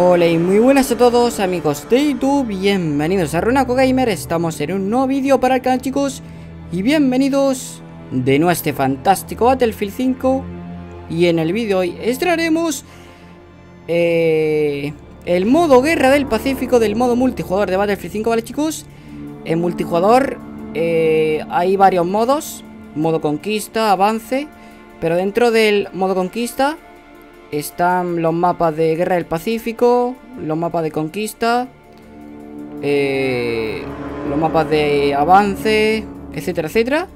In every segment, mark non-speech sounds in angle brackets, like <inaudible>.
Hola y muy buenas a todos amigos de YouTube, bienvenidos a Runaco Gamer, estamos en un nuevo vídeo para el canal chicos. Y bienvenidos de nuevo a este fantástico Battlefield 5 Y en el vídeo hoy estrenaremos eh, el modo Guerra del Pacífico del modo multijugador de Battlefield 5, ¿vale chicos? En multijugador eh, hay varios modos, modo conquista, avance. Pero dentro del modo conquista están los mapas de Guerra del Pacífico, los mapas de conquista, eh, los mapas de avance, etcétera, etcétera.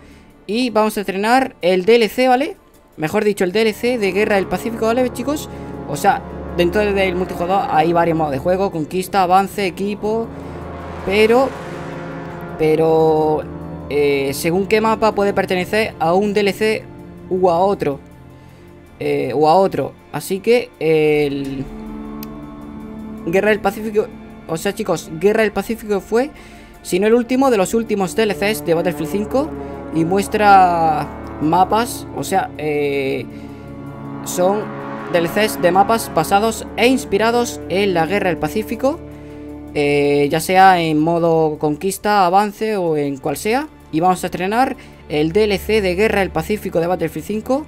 Y vamos a estrenar el DLC, ¿vale? Mejor dicho, el DLC de Guerra del Pacífico, ¿vale, chicos? O sea, dentro del multijugador hay varios modos de juego, conquista, avance, equipo, pero... Pero... Eh, según qué mapa puede pertenecer a un DLC u a otro. Eh, o a otro. Así que el... Guerra del Pacífico... O sea, chicos, Guerra del Pacífico fue, si no el último, de los últimos DLCs de Battlefield 5. Y muestra mapas, o sea, eh, son DLCs de mapas basados e inspirados en la Guerra del Pacífico. Eh, ya sea en modo conquista, avance o en cual sea. Y vamos a estrenar el DLC de Guerra del Pacífico de Battlefield 5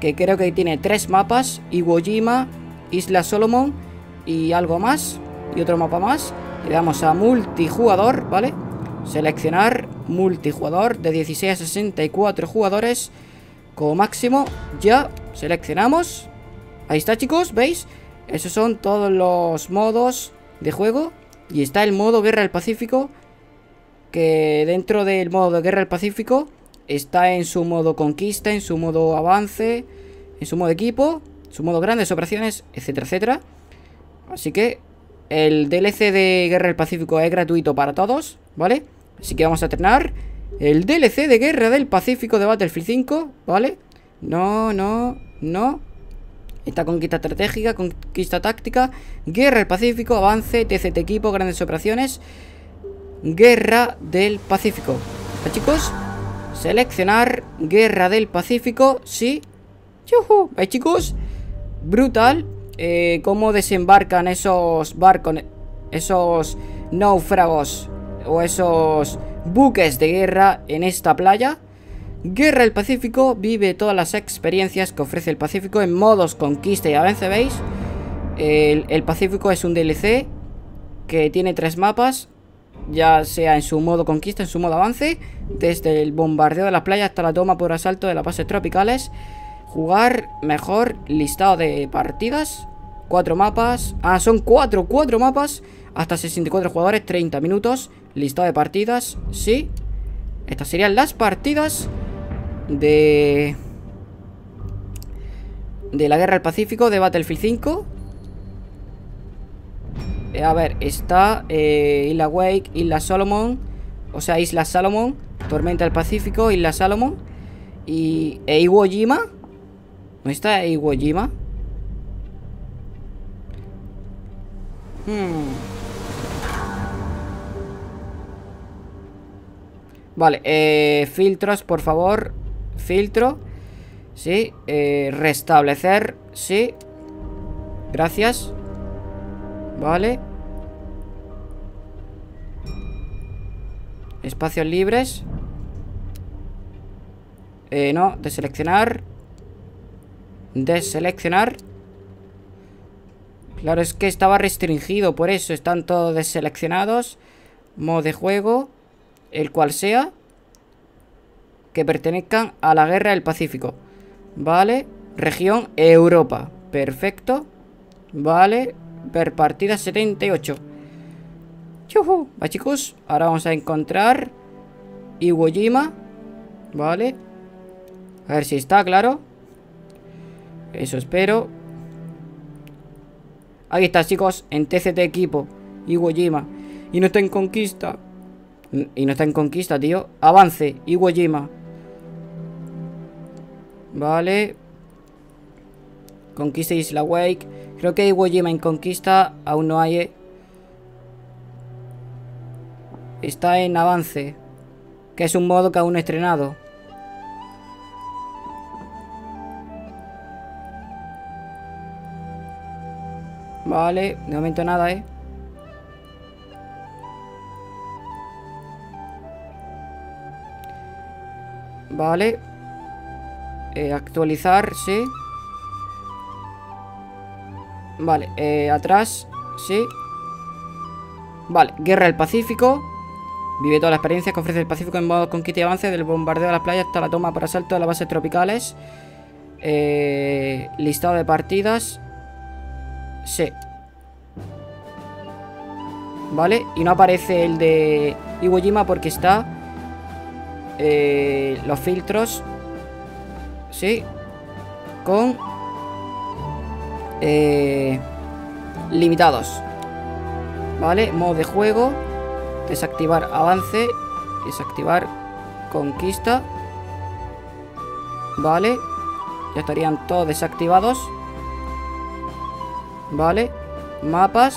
que creo que tiene tres mapas, Iwo Jima, Isla Solomon y algo más, y otro mapa más. Le damos a multijugador, ¿vale? Seleccionar multijugador de 16 a 64 jugadores como máximo. Ya seleccionamos. Ahí está, chicos, ¿veis? Esos son todos los modos de juego. Y está el modo Guerra del Pacífico. Que dentro del modo de Guerra del Pacífico está en su modo conquista, en su modo avance, en su modo equipo, su modo grandes operaciones, etcétera, etcétera. Así que el DLC de Guerra del Pacífico es gratuito para todos, ¿vale? Así que vamos a estrenar el DLC de Guerra del Pacífico de Battlefield 5, ¿vale? No, no, no. Esta conquista estratégica, conquista táctica, Guerra del Pacífico, avance, TCT equipo, grandes operaciones, Guerra del Pacífico. ¿Vale, chicos? Seleccionar Guerra del Pacífico, sí. ¡Yuhu! ¿Veis, chicos? Brutal. Eh, cómo desembarcan esos barcos, esos náufragos o esos buques de guerra en esta playa. Guerra del Pacífico vive todas las experiencias que ofrece el Pacífico en modos conquista y avance, ¿veis? El Pacífico es un DLC que tiene tres mapas ya sea en su modo conquista, en su modo avance, desde el bombardeo de la playa hasta la toma por asalto de las bases tropicales. Jugar mejor listado de partidas. Cuatro mapas. Ah, son cuatro, cuatro mapas. Hasta 64 jugadores, 30 minutos. Listado de partidas, sí. Estas serían las partidas de... De la Guerra del Pacífico de Battlefield 5 eh, a ver, está eh, Isla Wake, Isla Solomon O sea, Isla Salomon Tormenta del Pacífico, Isla Salomon Y e Iwo ¿No está Iwo Jima? Hmm. Vale, eh, filtros, por favor. Filtro. Sí, eh, restablecer. Sí. Gracias Vale Espacios libres. Eh, no, deseleccionar Deseleccionar Claro, es que estaba restringido Por eso están todos deseleccionados. Modo de juego El cual sea Que pertenezcan a la guerra del Pacífico. Vale Región Europa. Perfecto. Vale Per partida 78 ¡Yuhu! Va chicos, ahora vamos a encontrar Iwo Jima Vale A ver si está, claro. Eso espero. Ahí está chicos, en TCT equipo. Iwo Jima. Y no está en conquista. Y no está en conquista, tío. Avance, Iwo Jima. Vale. Conquista Isla Wake Creo que Iwo Jima en conquista aún no hay... Eh. Está en avance. Que es un modo que aún he estrenado. Vale, de momento nada, ¿eh? Vale. Eh, actualizar, sí. Vale, eh, atrás, sí. Vale, Guerra del Pacífico. Vive toda la experiencia que ofrece el Pacífico en modo conquista y avance del bombardeo de las playas hasta la toma por asalto de las bases tropicales. Eh, listado de partidas. Sí. Vale, y no aparece el de Iwo Jima porque está eh, los filtros. Sí. Con eh, limitados. Vale, modo de juego. Desactivar avance. Desactivar conquista. Vale. Ya estarían todos desactivados. Vale. Mapas.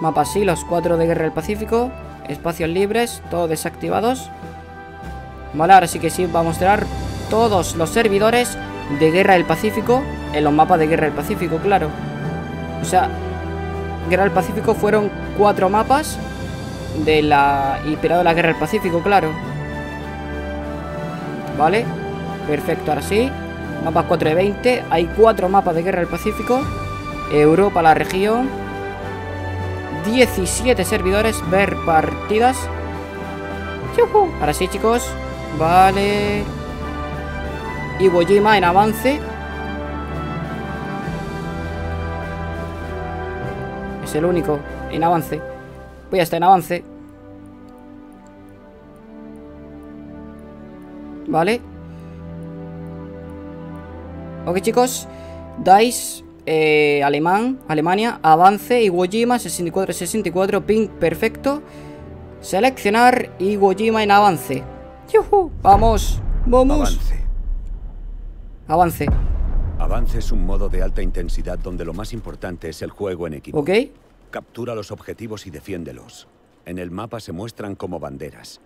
Mapas sí, los cuatro de Guerra del Pacífico. Espacios libres, todos desactivados. Vale, ahora sí que sí va a mostrar todos los servidores de Guerra del Pacífico en los mapas de Guerra del Pacífico, claro. O sea, Guerra del Pacífico fueron cuatro mapas de la... inspirado la Guerra del Pacífico, claro. Vale, perfecto, ahora sí. Mapas 4 de 20. Hay cuatro mapas de Guerra del Pacífico. Europa, la región. 17 servidores. Ver partidas. Ahora sí, chicos. Vale. Iwo Jima en avance. El único en avance. Pues ya está en avance. Vale. Ok, chicos. DICE, eh, alemán, Alemania, avance, Iwo Jima, 64-64, ping perfecto. Seleccionar Iwo Jima en avance. ¡Yuhu! ¡Vamos! ¡Vamos! Avance. Avance. Avance es un modo de alta intensidad donde lo más importante es el juego en equipo. Ok. Captura los objetivos y defiéndelos. En el mapa se muestran como banderas.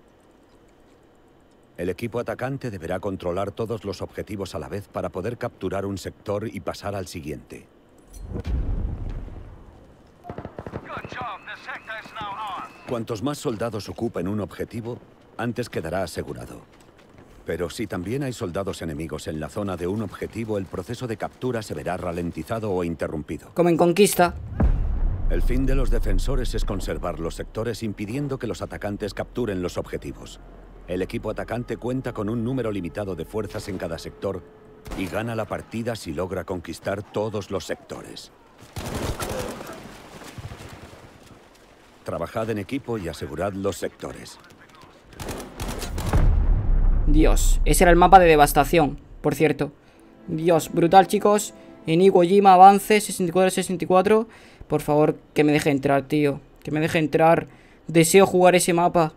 El equipo atacante deberá controlar todos los objetivos a la vez para poder capturar un sector y pasar al siguiente. Cuantos más soldados ocupen un objetivo, antes quedará asegurado. Pero si también hay soldados enemigos en la zona de un objetivo, el proceso de captura se verá ralentizado o interrumpido. Como en conquista. El fin de los defensores es conservar los sectores impidiendo que los atacantes capturen los objetivos. El equipo atacante cuenta con un número limitado de fuerzas en cada sector y gana la partida si logra conquistar todos los sectores. Trabajad en equipo y asegurad los sectores. Dios, ese era el mapa de devastación, por cierto. Dios, brutal, chicos. En Iwo Jima, avance, 64-64. Por favor, que me deje entrar, tío. Que me deje entrar. Deseo jugar ese mapa.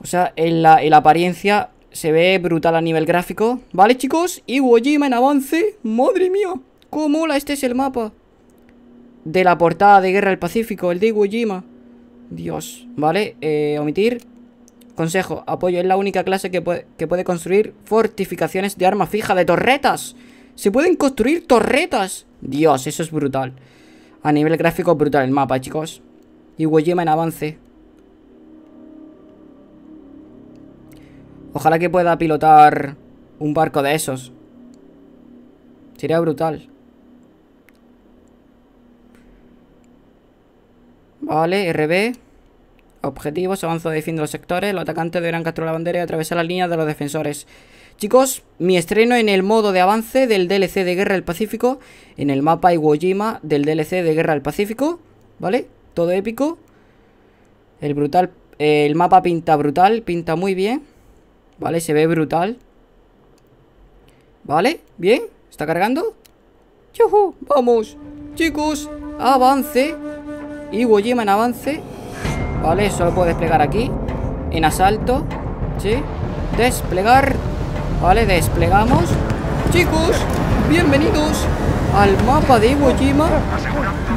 O sea, en la, en la apariencia se ve brutal a nivel gráfico. Vale, chicos. Iwo Jima en avance. Madre mía. ¿Cómo mola? Este es el mapa. De la portada de Guerra del Pacífico. El de Iwo Jima. Dios. Vale, eh, omitir. Consejo, apoyo es la única clase que puede, que puede construir fortificaciones de arma fija, de torretas. Se pueden construir torretas. Dios, eso es brutal. A nivel gráfico brutal el mapa, chicos. Iwo Jima en avance. Ojalá que pueda pilotar un barco de esos. Sería brutal. Vale, RB. Objetivos, avanzo de los sectores. Los atacantes deberán capturar la bandera y atravesar las líneas de los defensores. Chicos, mi estreno en el modo de avance del DLC de Guerra del Pacífico. En el mapa Iwo Jima del DLC de Guerra del Pacífico. ¿Vale? Todo épico. El brutal. El mapa pinta brutal, pinta muy bien. ¿Vale? Se ve brutal. ¿Vale? ¿Bien? ¿Está cargando? ¡Yuhu! ¡Vamos! Chicos, avance. Iwo Jima en avance. Vale, solo puedo desplegar aquí. En asalto. ¿Sí? Desplegar. Vale, desplegamos. Chicos, bienvenidos al mapa de Iwo Jima.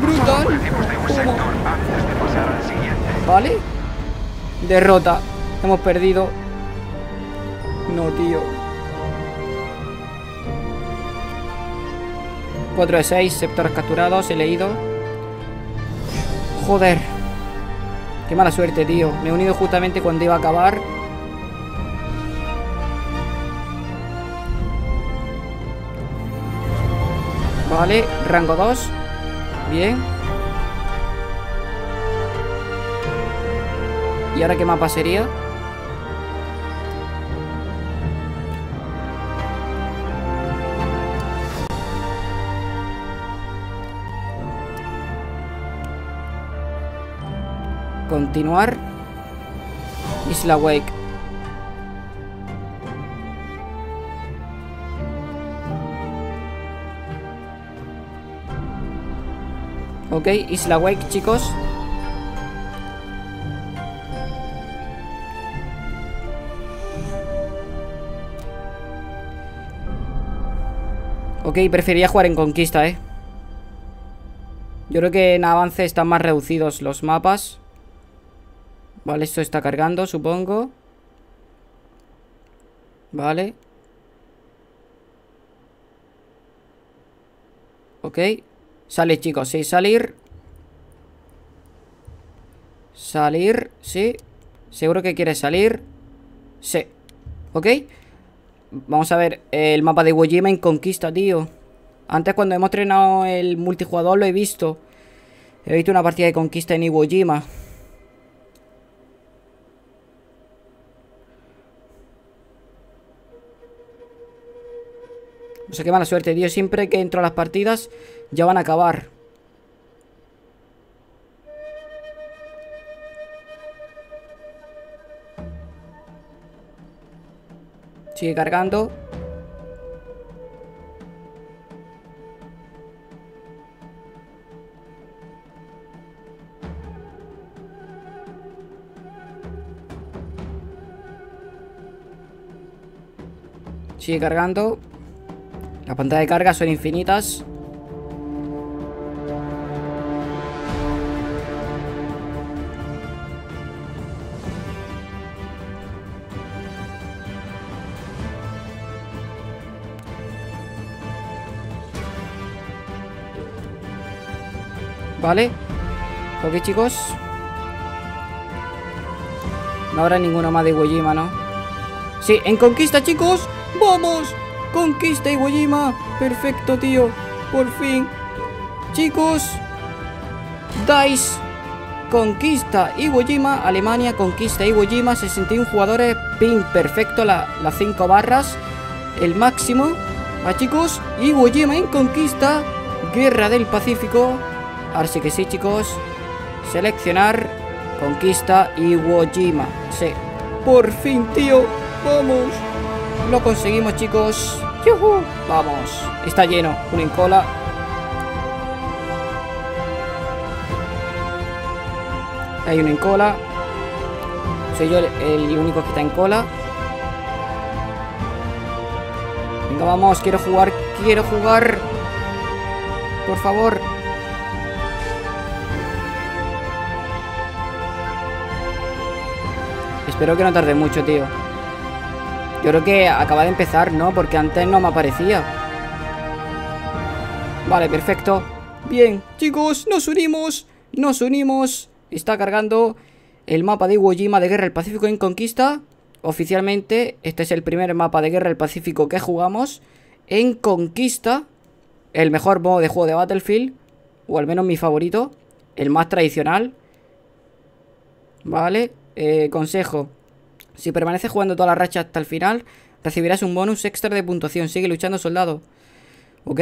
Brutal. Vale. Derrota. Hemos perdido. No, tío. 4 de 6, sectores capturados, he leído. Joder. Qué mala suerte, tío. Me he unido justamente cuando iba a acabar. Vale, rango 2. Bien. ¿Y ahora qué mapa sería? Continuar. Isla Wake. Ok, Isla Wake, chicos. Ok, prefería jugar en conquista, eh. Yo creo que en avance están más reducidos los mapas. Vale, esto está cargando, supongo. Vale. Ok. Sale, chicos, sí, salir. Salir, sí. Seguro que quiere salir. Sí. Ok. Vamos a ver el mapa de Iwo Jima en conquista, tío. Antes cuando hemos entrenado el multijugador lo he visto. He visto una partida de conquista en Iwo Jima. No sé qué mala suerte, tío. Siempre que entro a las partidas ya van a acabar. Sigue cargando. Sigue cargando. Las pantallas de carga son infinitas. Vale. Ok, chicos. No habrá ninguno más de Iwo Jima, ¿no? Sí, en conquista, chicos. ¡Vamos! Conquista Iwo Jima. Perfecto, tío. Por fin. Chicos. DICE. Conquista Iwo Jima. Alemania conquista Iwo Jima. 61 jugadores. Pin perfecto. Las 5 barras. El máximo. Va, chicos. Iwo Jima en conquista. Guerra del Pacífico. Ahora sí que sí, chicos. Seleccionar. Conquista Iwo Jima. Sí. Por fin, tío. Vamos. Lo conseguimos, chicos. Vamos. Está lleno. En cola. Hay uno en cola. Soy yo el único que está en cola. Venga, vamos. Quiero jugar. Quiero jugar. Por favor. Espero que no tarde mucho, tío. Yo creo que acaba de empezar, ¿no? Porque antes no me aparecía. Vale, perfecto. Bien, chicos, nos unimos. Nos unimos. Está cargando el mapa de Iwo Jima de Guerra del Pacífico en Conquista. Oficialmente, este es el primer mapa de Guerra del Pacífico que jugamos. En Conquista. El mejor modo de juego de Battlefield. O al menos mi favorito. El más tradicional. Vale. Eh, consejo. Si permaneces jugando toda la racha hasta el final, recibirás un bonus extra de puntuación. Sigue luchando, soldado. ¿Ok?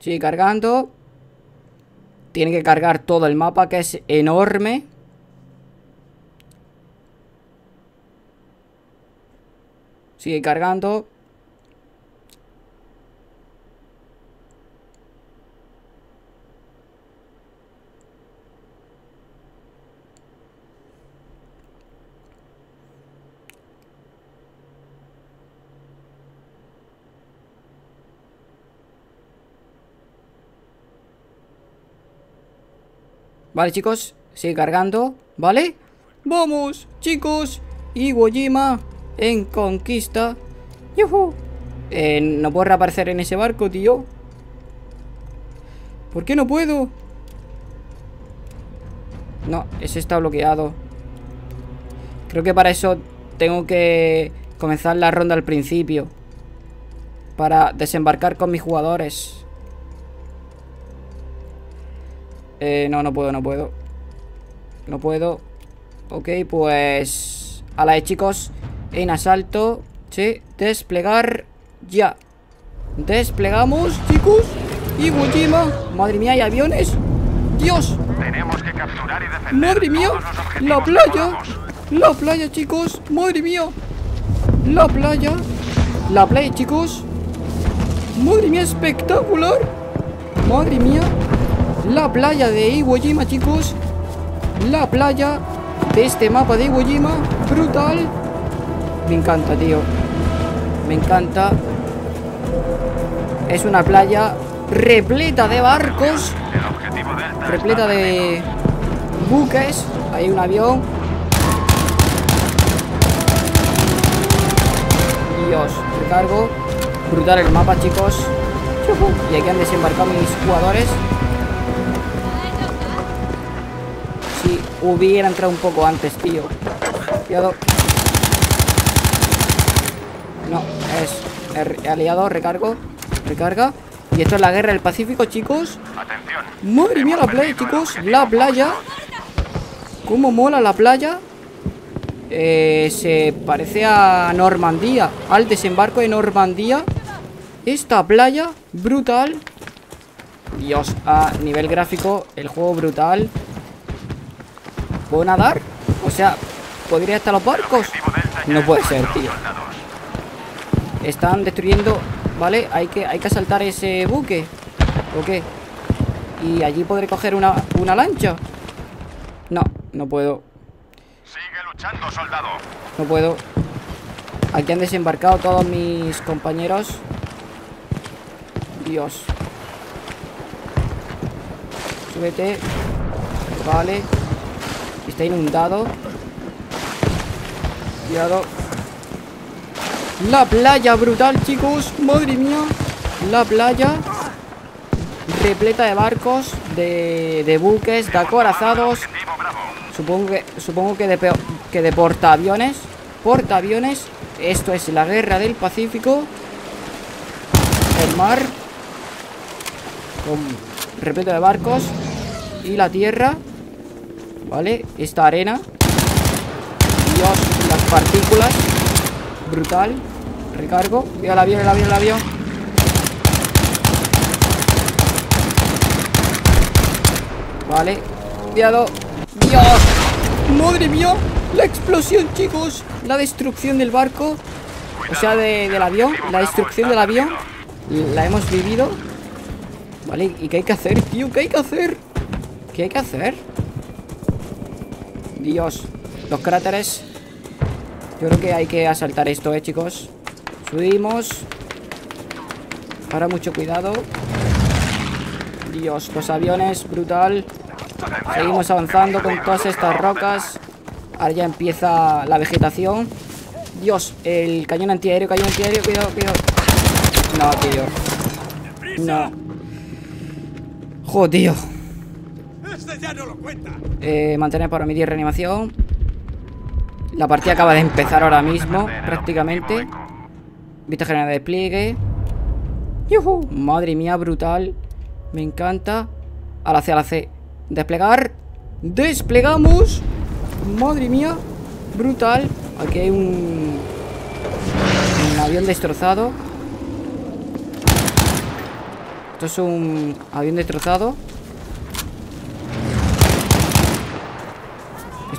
Sigue cargando. Tiene que cargar todo el mapa, que es enorme. Sigue cargando. Vale, chicos, sigue cargando ¿Vale? ¡Vamos, chicos! Iwo Jima en conquista. ¡Yuhu! Eh, no puedo reaparecer en ese barco, tío. ¿Por qué no puedo? No, ese está bloqueado. Creo que para eso tengo que comenzar la ronda al principio. Para desembarcar con mis jugadores. Eh, no, no puedo, no puedo. No puedo. Ok, pues... A la de chicos. En asalto. Sí, desplegar ya. Desplegamos, chicos. Y última. Madre mía, hay aviones. Dios. Tenemos que capturar y defender Madre mía. todos los objetivos La playa. La playa, chicos. Madre mía. La playa. La playa, chicos. Madre mía, espectacular. Madre mía. La playa de Iwo Jima, chicos. La playa de este mapa de Iwo Jima. Brutal. Me encanta, tío. Me encanta. Es una playa repleta de barcos. Repleta de buques. Hay un avión. Dios, recargo. Brutal el mapa, chicos. Y aquí han desembarcado mis jugadores. Hubiera entrado un poco antes, tío. Cuidado. No, es aliado, recargo. Recarga. Y esto es la guerra del Pacífico, chicos. Atención. Madre mía la playa, chicos. La playa. Cómo mola la playa. Eh, se parece a Normandía. Al desembarco de Normandía. Esta playa, brutal. Dios, a nivel gráfico, el juego brutal. ¿Puedo nadar? O sea, ¿podría estar los barcos? No puede ser, tío. Están destruyendo... Vale, hay que, hay que asaltar ese buque. ¿O qué? Y allí podré coger una, una lancha. No, no puedo. Sigue luchando, soldado. No puedo. Aquí han desembarcado todos mis compañeros. Dios. Súbete. Vale. Inundado. Cuidado. La playa brutal, chicos. Madre mía. La playa. Repleta de barcos, de, de buques, de acorazados. Supongo que, supongo que de, que de portaaviones. Portaaviones. Esto es la guerra del Pacífico. El mar. Con repleto de barcos. Y la tierra. Vale. Esta arena. Dios, las partículas. Brutal. Recargo. Veo el avión, el avión, el avión. Vale. Cuidado. ¡Dios! ¡Madre mía! La explosión, chicos. La destrucción del barco. O sea, de- del avión. La destrucción del avión. La hemos vivido. Vale, ¿y qué hay que hacer, tío? ¿Qué hay que hacer? ¿Qué hay que hacer? Dios. Los cráteres. Yo creo que hay que asaltar esto, eh, chicos. Subimos. Ahora mucho cuidado. Dios, los aviones, brutal. Seguimos avanzando con todas estas rocas. Ahora ya empieza la vegetación. Dios, el cañón antiaéreo, cañón antiaéreo, cuidado, cuidado. No, tío. No. Joder, tío. Eh, mantener para mi reanimación. La partida acaba de empezar ahora mismo, prácticamente. Vista general de despliegue. ¡Yujú! Madre mía, brutal. Me encanta. A la C, a la C. Desplegar. Desplegamos. Madre mía. Brutal. Aquí hay un... Un avión destrozado. Esto es un avión destrozado.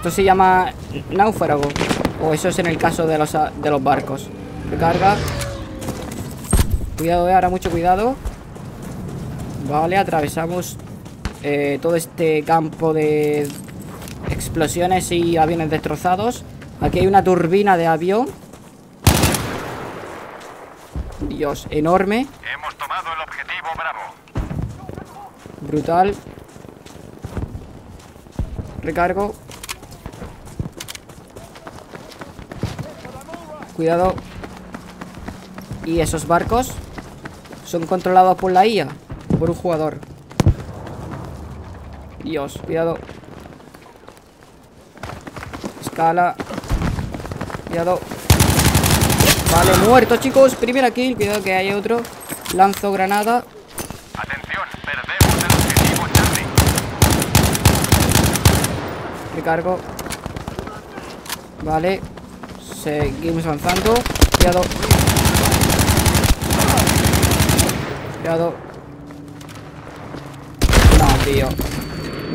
Esto se llama náufrago. O eso es en el caso de los, de los barcos. Recarga. Cuidado, eh, ahora mucho cuidado. Vale, atravesamos eh, todo este campo de explosiones y aviones destrozados. Aquí hay una turbina de avión. Dios, enorme. Hemos tomado el objetivo Bravo. Brutal. Recargo. Cuidado. Y esos barcos son controlados por la IA. Por un jugador. Dios, cuidado. Escala. Cuidado. Vale, muerto, chicos. Primera kill. Cuidado que hay otro. Lanzo granada. Atención, perdemos el objetivo Charlie. Recargo. Vale. Seguimos avanzando. Cuidado. Cuidado. No, tío.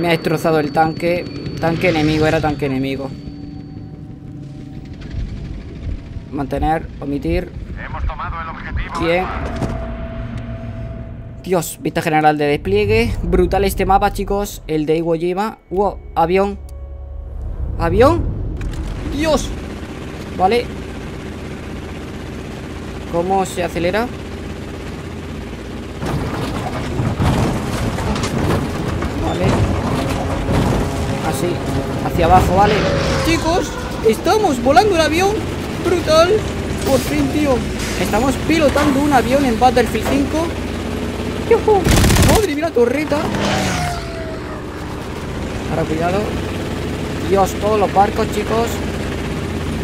Me ha destrozado el tanque. Tanque enemigo, era tanque enemigo. Mantener, omitir. Hemos tomado el objetivo. Bien. Dios, vista general de despliegue. Brutal este mapa, chicos. El de Iwo Jima. Wow, avión. ¿Avión? Dios. Vale. ¿Cómo se acelera? Vale. Así. Hacia abajo, vale. Chicos, estamos volando un avión. Brutal. Por fin, tío. Estamos pilotando un avión en Battlefield 5. ¡Yujú! ¡Madre mía, la torreta! Ahora, cuidado. Dios, todos los barcos, chicos.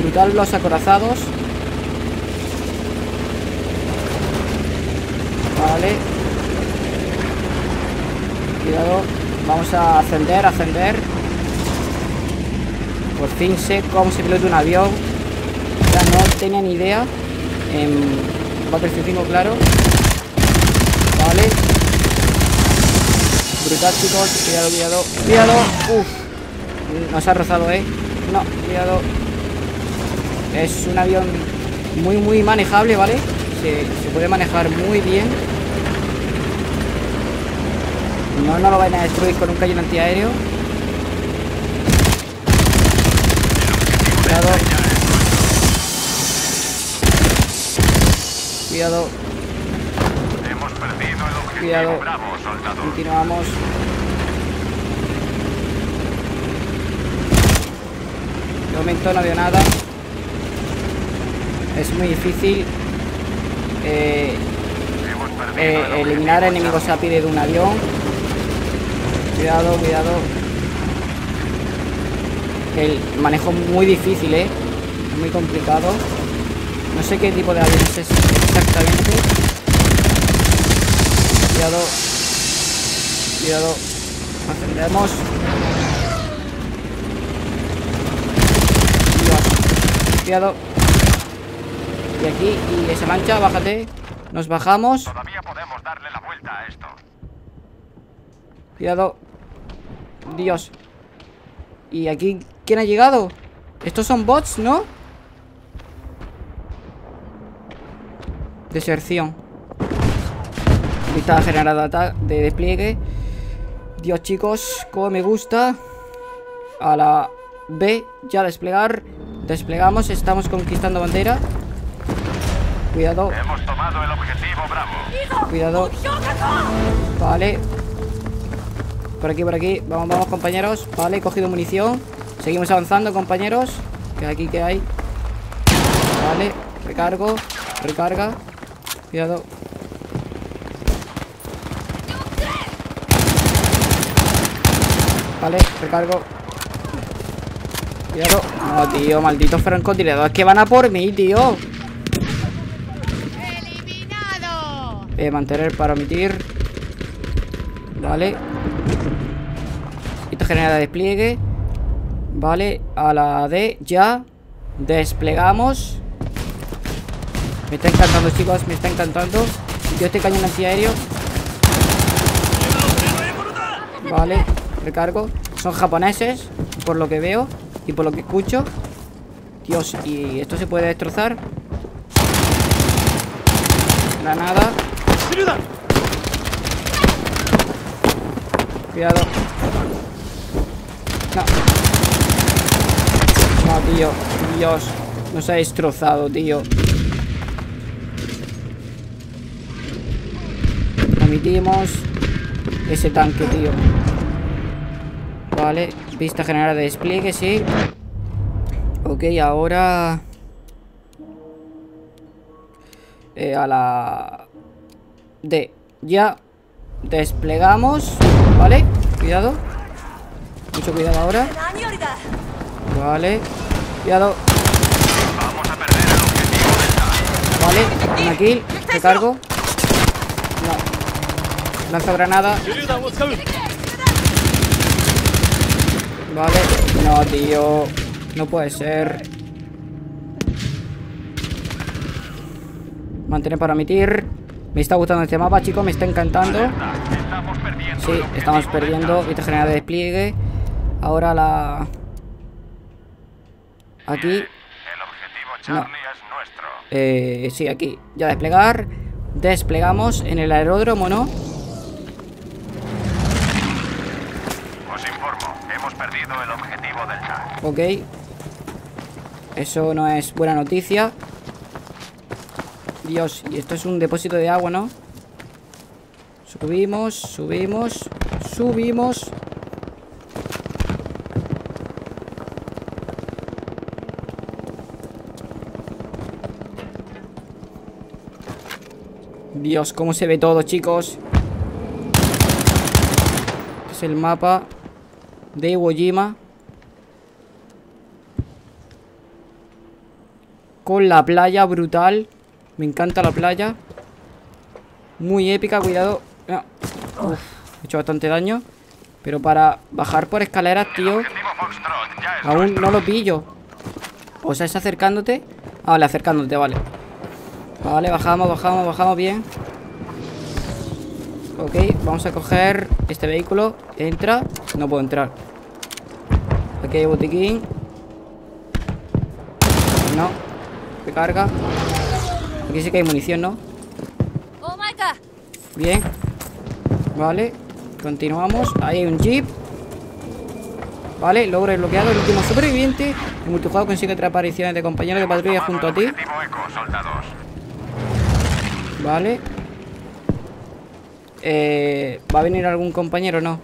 Brutal los acorazados. Vale. Cuidado. Vamos a ascender, ascender. Por fin sé cómo se pilota un avión. Ya no tenía ni idea. En Battlefield 5, claro. Vale. Brutal, chicos. Cuidado, cuidado. Cuidado. Uf. Nos ha rozado, eh. No, cuidado. Es un avión muy, muy manejable, ¿vale? Se, puede manejar muy bien. No, no lo vayan a destruir con un cañón antiaéreo. Cuidado. Cuidado. Cuidado. Continuamos. De momento no veo nada. Es muy difícil eh, eh, el eliminar enemigos a pie de un avión. Cuidado, cuidado. El manejo muy difícil, ¿eh? Muy complicado. No sé qué tipo de aviones es exactamente. Cuidado. Cuidado. Ascendemos. Dios. Cuidado. Y aquí, y esa mancha, bájate. Nos bajamos. Todavía podemos darle la vuelta a esto. Cuidado. Dios. ¿Y aquí quién ha llegado? Estos son bots, ¿no? Deserción. Lista generada de despliegue. Dios, chicos, como me gusta. A la B, ya desplegar. Desplegamos, estamos conquistando bandera. Cuidado, Hemos tomado el objetivo Bravo. cuidado. Vale. Por aquí, por aquí. Vamos, vamos, compañeros. Vale, he cogido munición. Seguimos avanzando, compañeros. Que aquí que hay. Vale, recargo. Recarga. Cuidado. Vale, recargo. Cuidado. No, tío, malditos francotiradores que van a por mí, tío. ¡Eliminado! Eh, mantener para omitir. Vale. Esto genera despliegue. Vale, a la D ya. Desplegamos. Me está encantando, chicos, me está encantando. Yo este cañón antiaéreo. Vale, recargo. Son japoneses, por lo que veo y por lo que escucho. Dios, y esto se puede destrozar. Granada. Cuidado. No. No, tío. Dios. Nos ha destrozado, tío. Omitimos ese tanque, tío. Vale. Vista general de despliegue, sí. Ok, ahora... eh, a la D. Ya desplegamos, ¿vale? Cuidado. Mucho cuidado ahora. Vale. Cuidado. Vamos a perder el objetivo. Vale. Una kill. Te cargo. No. Lanzo granada. Vale. No, tío. No puede ser. Mantener para omitir. Me está gustando este mapa, chicos. Me está encantando. Sí, estamos perdiendo. Vista general de despliegue. Ahora la... Aquí. Nuestro. Eh, sí, aquí. Ya desplegar. Desplegamos en el aeródromo, ¿no? Os informo, hemos perdido el objetivo Delta. Ok. Eso no es buena noticia. Dios, y esto es un depósito de agua, ¿no? Subimos, subimos, subimos. Dios, cómo se ve todo, chicos. Este es el mapa de Iwo Jima. Con la playa brutal. Me encanta la playa. Muy épica, cuidado. Ah, uf, he hecho bastante daño. Pero para bajar por escaleras, tío, aún no lo pillo. O sea, es acercándote. Ah, vale, acercándote, vale. Vale, bajamos, bajamos, bajamos bien. Ok, vamos a coger este vehículo. Entra. No puedo entrar. Aquí hay botiquín. No. Se carga. Aquí sí que hay munición, ¿no? Bien. Vale. Continuamos. Ahí hay un jeep. Vale, logro desbloqueado. El último superviviente. El multijugador consigue tres apariciones de compañeros de patrulla junto a ti. Vale. Eh, ¿Va a venir algún compañero o no?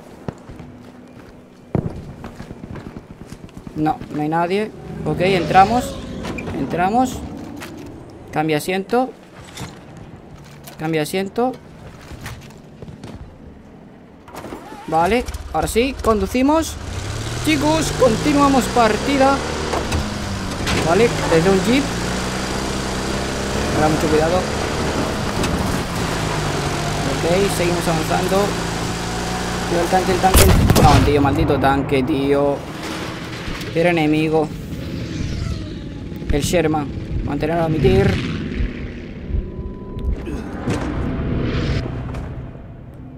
No, no hay nadie. Ok, entramos. Entramos. Cambia asiento. Cambia asiento. Vale, ahora sí, conducimos. Chicos, continuamos partida. Vale, desde un jeep. Ahora mucho cuidado. Ok, seguimos avanzando. Tío, el tanque, el tanque. el- No, tío, maldito tanque, tío. Era enemigo. El Sherman. Mantener a omitir.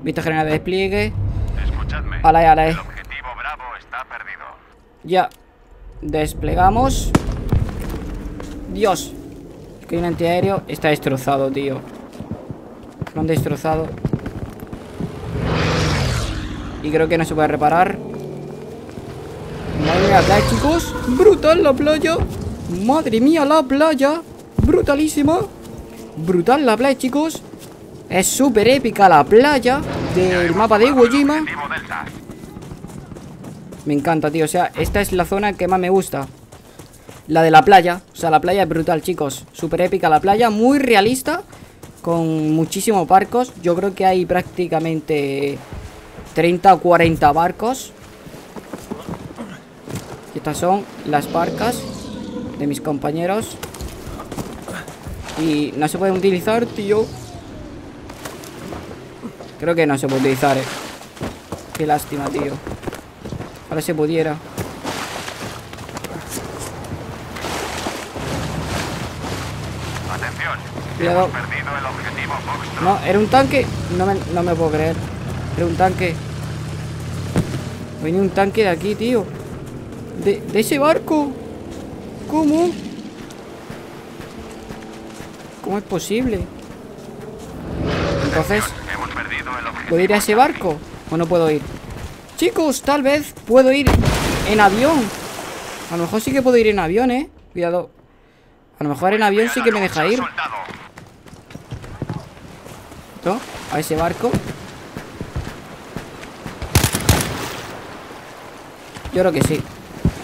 Vista general de despliegue. Escuchadme. Ala, ala, El eh. objetivo Bravo está perdido. Ya. Desplegamos. Dios. Es que hay un antiaéreo. Está destrozado, tío. Lo han destrozado. Y creo que no se puede reparar. Madre mía, chicos. Brutal la playa. Madre mía, la playa. Brutalísima. Brutal la playa, chicos. Es súper épica la playa del mapa de Iwo Jima. Me encanta, tío. O sea, esta es la zona que más me gusta. La de la playa. O sea, la playa es brutal, chicos. Súper épica la playa. Muy realista. Con muchísimos barcos. Yo creo que hay prácticamente 30 o 40 barcos. Estas son las barcas de mis compañeros. Y no se pueden utilizar, tío. Creo que no se puede utilizar, eh. Qué lástima, tío. Ahora se pudiera. Atención. Cuidado. Hemos perdido el objetivo Foxtrot. No, era un tanque. No me, no me puedo creer. Era un tanque. Venía un tanque de aquí, tío. De, de ese barco. ¿Cómo? ¿Cómo es posible? Entonces. ¿puedo ir a ese barco? ¿O no puedo ir? Chicos, tal vez puedo ir en avión. A lo mejor sí que puedo ir en avión, eh. Cuidado. A lo mejor en avión sí que me deja ir. ¿No? A ese barco. Yo creo que sí.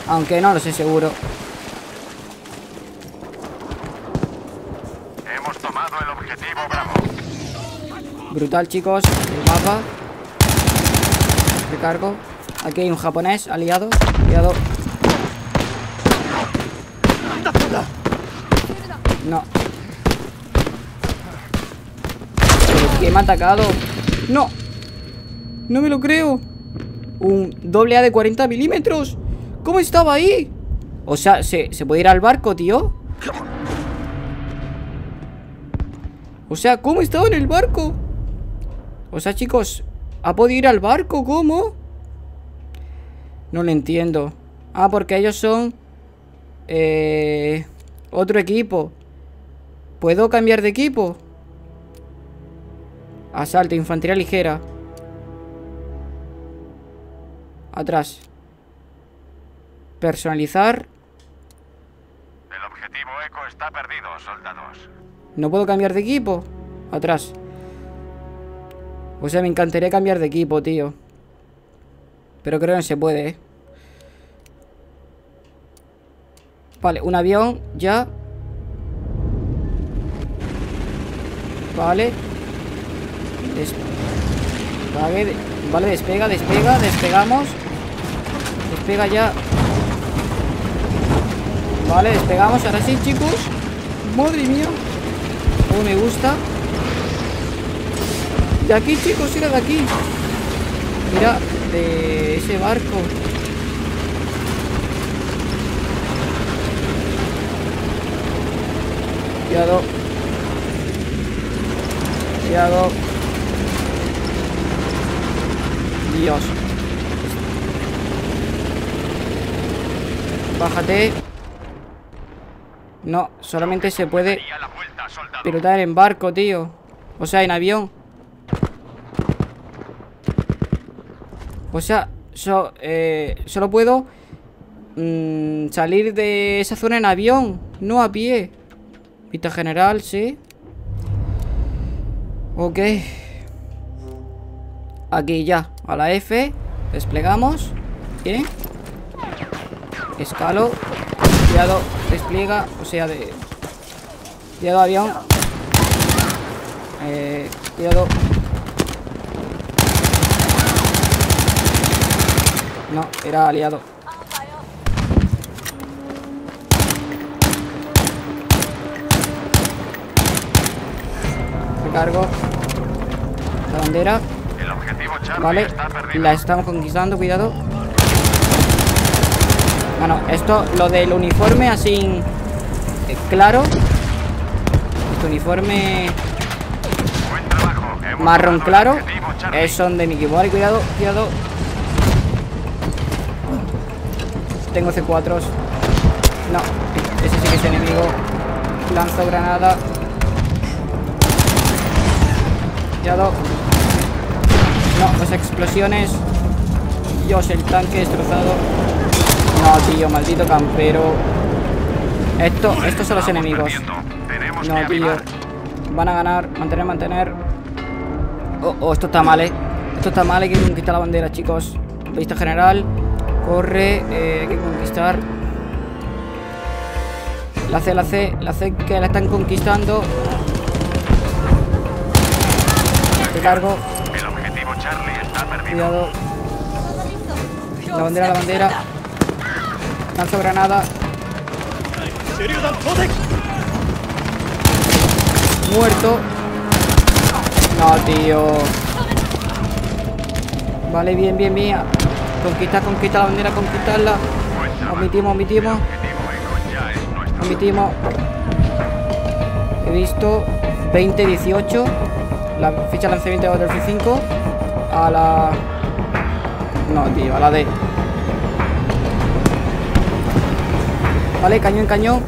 Aunque no lo sé seguro. Hemos tomado el objetivo Brutal, chicos. El mapa. Recargo. Aquí hay un japonés aliado. Aliado. No. ¿Pero quién me ha atacado? ¡No! No me lo creo. Un doble A de 40 milímetros. ¿Cómo estaba ahí? O sea, ¿se, ¿se puede ir al barco, tío? O sea, ¿cómo estaba en el barco? O sea, chicos, ¿ha podido ir al barco? ¿Cómo? No lo entiendo. Ah, porque ellos son... Eh, otro equipo. ¿Puedo cambiar de equipo? Asalto, infantería ligera. Atrás. Personalizar. El objetivo Eco está perdido, soldados. No puedo cambiar de equipo. Atrás. O sea, me encantaría cambiar de equipo, tío. Pero creo que no se puede, ¿eh? Vale, un avión, ya. Vale. Vale, vale, despega, despega, despegamos. Despega ya. Vale, despegamos. Ahora sí, chicos. Madre mía. Como me gusta. De aquí, chicos, era de aquí. Mira, de ese barco. Cuidado. Cuidado. Dios. Bájate. No, solamente se puede pilotar en barco, tío. O sea, en avión. O sea, so- eh, solo puedo mm, salir de esa zona en avión, no a pie. Vista general, sí. Ok. Aquí ya, a la F. Desplegamos. Bien. Escalo. Cuidado, despliega. O sea, de. Cuidado, avión. Eh, cuidado. No, era aliado. Recargo. La bandera. El objetivo Vale. está. La estamos conquistando, cuidado. Bueno, esto, lo del uniforme así eh, claro. Este uniforme marrón claro. Es son de mi equipo. Vale, cuidado, cuidado. Tengo C4s. No, ese sí que es enemigo. Lanzo granada. Cuidado. No, las explosiones. Dios, el tanque destrozado. No, tío, maldito campero. Esto, estos son los enemigos. No, tío. Van a ganar. Mantener, mantener. Oh, oh, esto está mal, eh. Esto está mal. Hay que conquistar la bandera, chicos. Vista general. Corre. eh, hay que conquistar. La C, la C. La C que la están conquistando. Recargo. El objetivo Charlie está perdido. Cuidado. La bandera, la bandera. Lanzo granada. Muerto. No, tío. Vale, bien, bien, bien. Conquista, conquista la bandera, conquistarla. Omitimos, omitimos. Omitimos. He visto 20-18. La ficha de lanzamiento de Battlefield 5. A la. No, tío, a la D. Vale, cañón, cañón.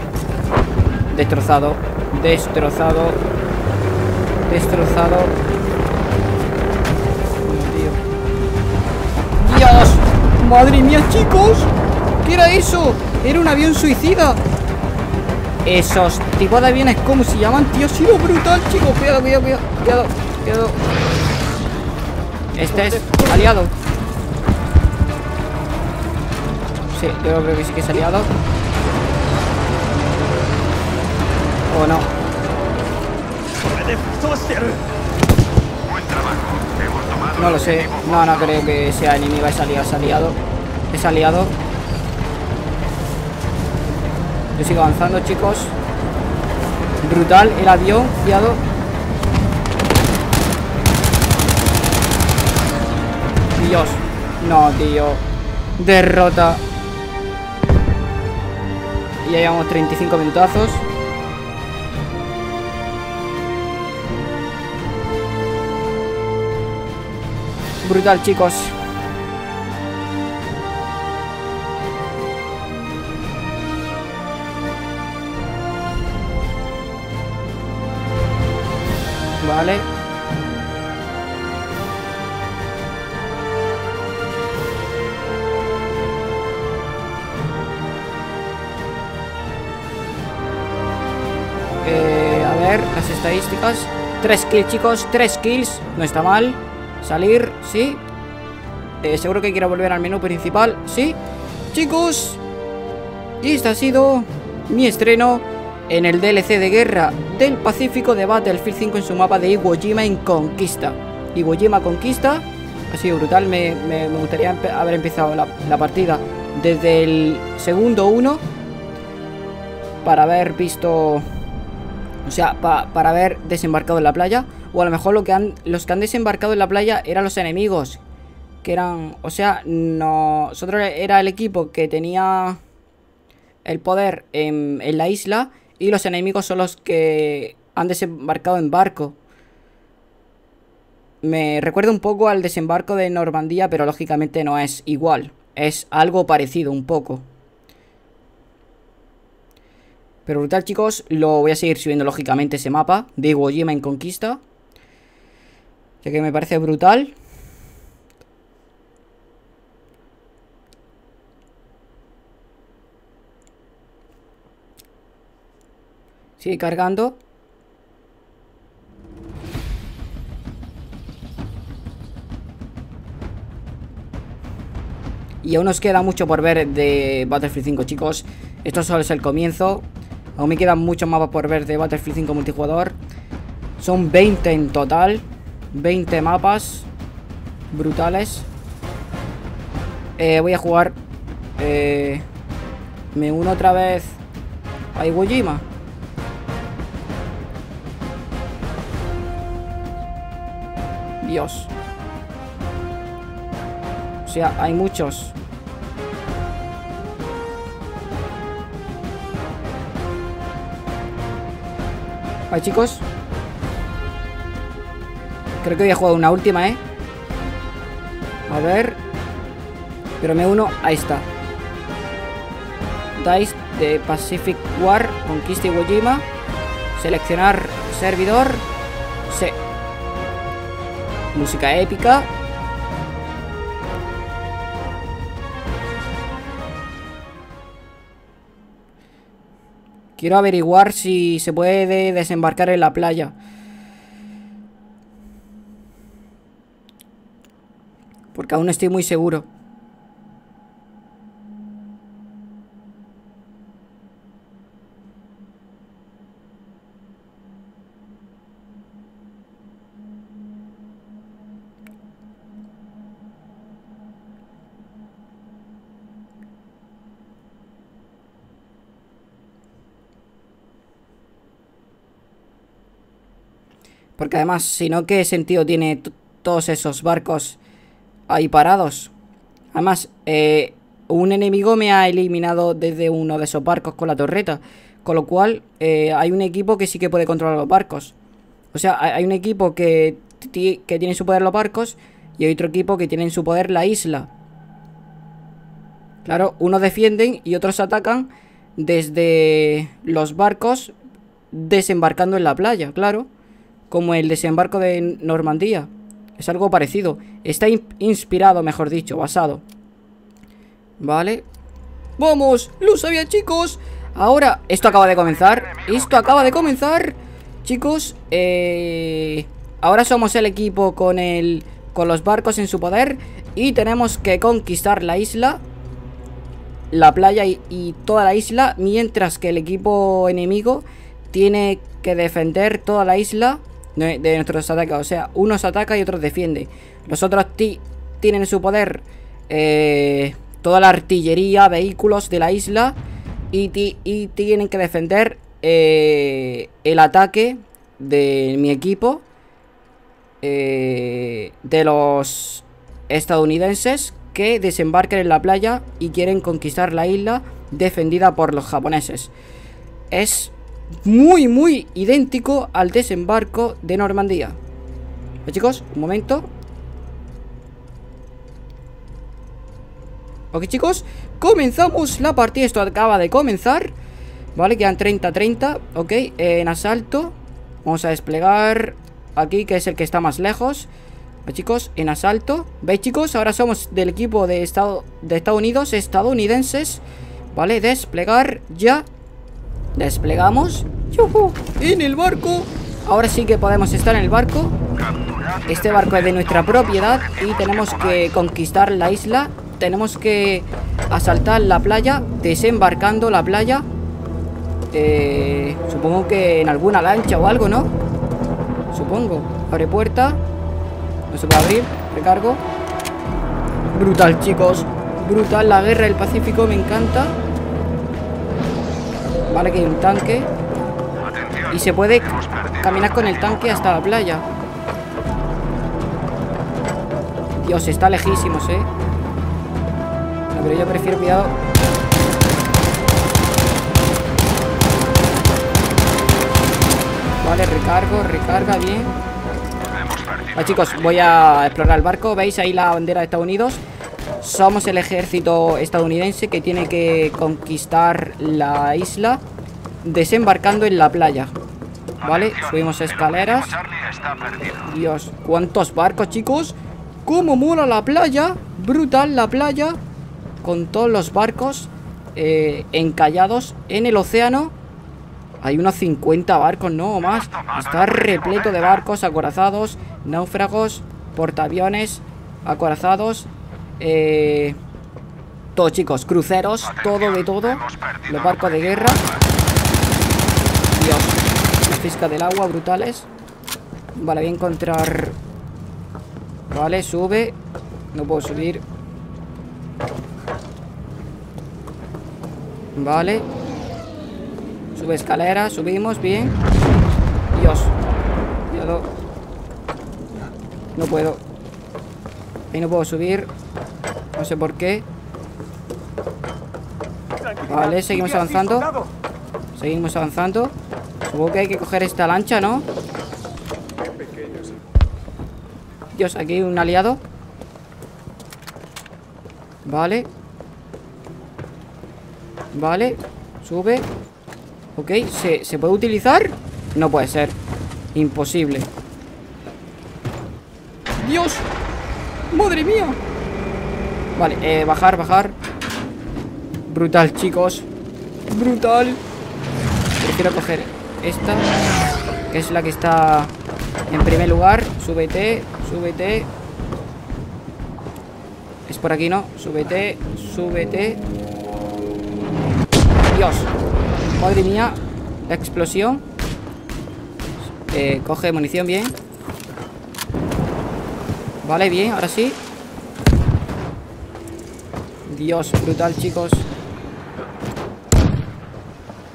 Destrozado. Destrozado. Destrozado. ¡Madre mía, chicos! ¿Qué era eso? Era un avión suicida. Esos tipos de aviones, ¿cómo se llaman? Tío, ha sido brutal, chicos. Cuidado, cuidado, cuidado. Cuidado, cuidado. Este es aliado. Sí, yo creo que sí que es aliado. O no. No lo sé. No, no creo que sea enemigo. Es aliado, es aliado. Es aliado. Yo sigo avanzando, chicos. Brutal el avión, cuidado. Dios. No, tío. Derrota. Y ya llevamos 35 minutazos. Brutal, chicos. Vale. Eh, a ver, las estadísticas. Tres kills, chicos. Tres kills. No está mal. Salir, sí. Eh, seguro que quiero volver al menú principal. Sí. Chicos. Y este ha sido mi estreno en el DLC de guerra del Pacífico de Battlefield 5 en su mapa de Iwo Jima en Conquista. Iwo Jima Conquista. Ha sido brutal. Me, me- me gustaría haber empezado la, la partida desde el segundo 1 para haber visto o sea, pa- para haber desembarcado en la playa. O a lo mejor lo que han, los que han desembarcado en la playa eran los enemigos. Que eran. O sea, nosotros era el equipo que tenía el poder en, en la isla. Y los enemigos son los que han desembarcado en barco. Me recuerda un poco al desembarco de Normandía, pero lógicamente no es igual. Es algo parecido un poco. Pero brutal, chicos. Lo voy a seguir subiendo, lógicamente, ese mapa de Iwo Jima en Conquista. Ya que me parece brutal. Sigue cargando. Y aún nos queda mucho por ver de Battlefield 5, chicos. Esto solo es el comienzo. Aún me quedan muchos mapas por ver de Battlefield 5 multijugador. Son 20 en total. 20 mapas. Brutales. Eh, voy a jugar. eh, me uno otra vez a Iwo. Dios. O sea, hay muchos. Vale, chicos. Creo que voy a jugar una última, ¿eh? A ver. Pero me uno. Ahí está. Dice de Pacific War. Conquista Iwo Jima. Seleccionar servidor. Sí. Música épica. Quiero averiguar si se puede desembarcar en la playa. Porque aún estoy muy seguro. Porque además, si no, ¿qué sentido tiene todos esos barcos ahí parados? Además, eh, un enemigo me ha eliminado desde uno de esos barcos con la torreta. Con lo cual, eh, hay un equipo que sí que puede controlar los barcos. O sea, hay un equipo que, que tiene en su poder los barcos y hay otro equipo que tiene en su poder la isla. Claro, unos defienden y otros atacan desde los barcos desembarcando en la playa, claro. Como el desembarco de Normandía. Es algo parecido. Está in- inspirado, mejor dicho, basado. Vale. ¡Vamos! ¡Lo sabía, chicos! Ahora, esto acaba de comenzar. Esto acaba de comenzar. Chicos, eh... Ahora somos el equipo con el... Con los barcos en su poder. Y tenemos que conquistar la isla. La playa y toda la isla. Mientras que el equipo enemigo tiene que defender toda la isla de, nuestros ataques. O sea, unos ataca y otros defiende. Los otros ti- tienen en su poder eh, toda la artillería, vehículos de la isla. Y, ti- y tienen que defender eh, el ataque de mi equipo. eh, de los estadounidenses que desembarquen en la playa y quieren conquistar la isla defendida por los japoneses. Es muy, muy idéntico al desembarco de Normandía. ¿Eh, chicos? Un momento. Ok, chicos. Comenzamos la partida. Esto acaba de comenzar. Vale, quedan 30-30. Ok, en asalto. Vamos a desplegar aquí, que es el que está más lejos. Chicos, en asalto. ¿Veis, chicos? Ahora somos del equipo de, Estado, de Estados Unidos, estadounidenses. Vale, desplegar ya. Desplegamos. En el barco. Ahora sí que podemos estar en el barco. Este barco es de nuestra propiedad y tenemos que conquistar la isla. Tenemos que asaltar la playa, desembarcando la playa. Eh, supongo que en alguna lancha o algo, ¿no? Supongo. Abre puerta. No se puede abrir. Recargo. Brutal, chicos. Brutal. La guerra del Pacífico me encanta. Vale, que hay un tanque. Y se puede caminar con el tanque hasta la playa. Dios, está lejísimos, eh. No, pero yo prefiero cuidado. Vale, recargo, recarga bien. Perdido Ah, chicos, voy a explorar el barco. ¿Veis ahí la bandera de Estados Unidos? Somos el ejército estadounidense que tiene que conquistar la isla desembarcando en la playa. Vale, Atención, subimos escaleras. Dios, cuántos barcos, chicos. Cómo mola la playa. Brutal la playa. Con todos los barcos eh, encallados en el océano. Hay unos 50 barcos, no o más. Está repleto de barcos acorazados, náufragos, portaaviones, acorazados. Eh, todo, chicos, cruceros, todo de todo. Los barcos de guerra. Dios, la fisca del agua, brutales. Vale, voy a encontrar... Vale, sube. No puedo subir. Vale. Sube escalera, subimos, bien. Dios. Cuidado. No puedo. Ahí no puedo subir. No sé por qué. Vale, seguimos avanzando. Seguimos avanzando. Supongo que hay que coger esta lancha, ¿no? Dios, aquí hay un aliado. Vale. Vale. Sube. Ok, ¿se, ¿se puede utilizar? No puede ser. Imposible. ¡Dios! ¡Madre mía! Vale, eh, bajar, bajar. Brutal, chicos. Brutal. Prefiero coger esta. Que es la que está en primer lugar. Súbete, súbete. Es por aquí, ¿no? Súbete, súbete. Dios. Madre mía. La explosión. Eh, coge munición bien. Vale, bien, ahora sí. Dios, brutal, chicos.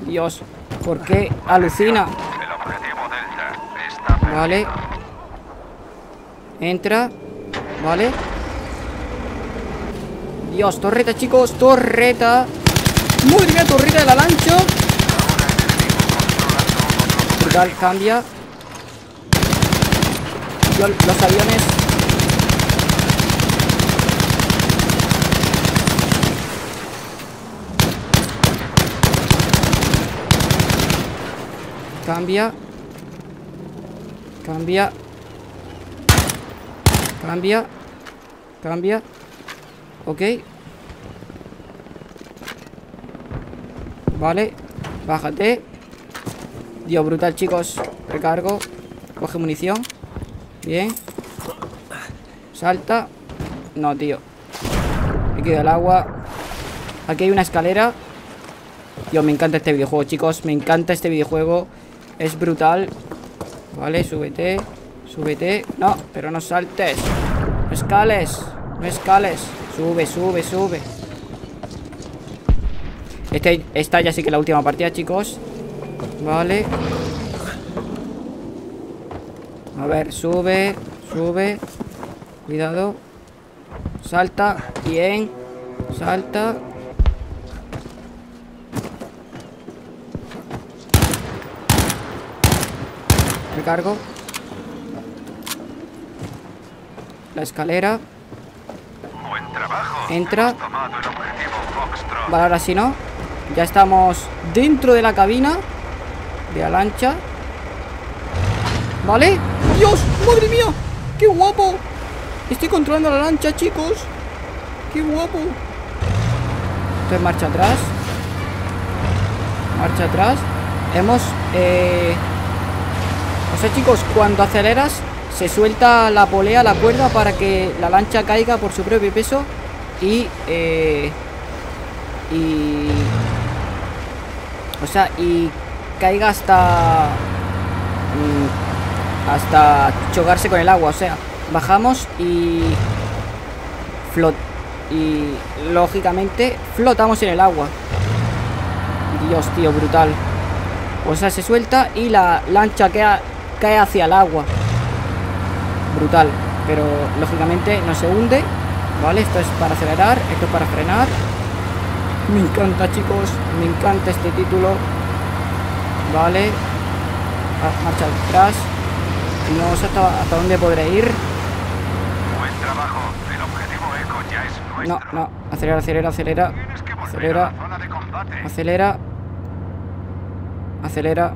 Dios, ¿por qué alucina? El objetivo Delta está. Vale. Entra. Vale. Dios, torreta, chicos. Torreta. Madre mía, torreta de la lancha. Brutal, cambia. Los aviones. Cambia. Cambia. Cambia. Cambia. Ok. Vale. Bájate. Dios, brutal, chicos. Recargo. Coge munición. Bien. Salta. No, tío. Me queda el agua. Aquí hay una escalera. Dios, me encanta este videojuego, chicos. Me encanta este videojuego. Es brutal. Vale, súbete. Súbete. No, pero no saltes. No escales. No escales. Sube, sube, sube. Este, esta ya sí que es la última partida, chicos. Vale. A ver, sube. Sube. Cuidado. Salta. Bien. Salta. Recargo. La escalera. Buen trabajo. Entra. Vale, ahora sí no. Ya estamos dentro de la cabina de la lancha. ¿Vale? ¡Dios! ¡Madre mía! ¡Qué guapo! Estoy controlando la lancha, chicos. ¡Qué guapo! Entonces marcha atrás. Marcha atrás. Hemos... Eh... O sea, chicos, cuando aceleras se suelta la polea, la cuerda para que la lancha caiga por su propio peso y... Eh... Y... O sea, y caiga hasta... mm, hasta chocarse con el agua. O sea, bajamos y... Flot... Y lógicamente flotamos en el agua. Dios, tío, brutal. O sea, se suelta y la lancha cae, cae hacia el agua. Brutal. Pero lógicamente no se hunde. ¿Vale? Esto es para acelerar, esto es para frenar. Me encanta, chicos. Me encanta este título. Vale. Ah, marcha atrás. No sé hasta, hasta dónde podré ir. Buen trabajo. El objetivo Eco ya es No, nuestro. no. Acelera, acelera, acelera. Acelera. Acelera. Acelera.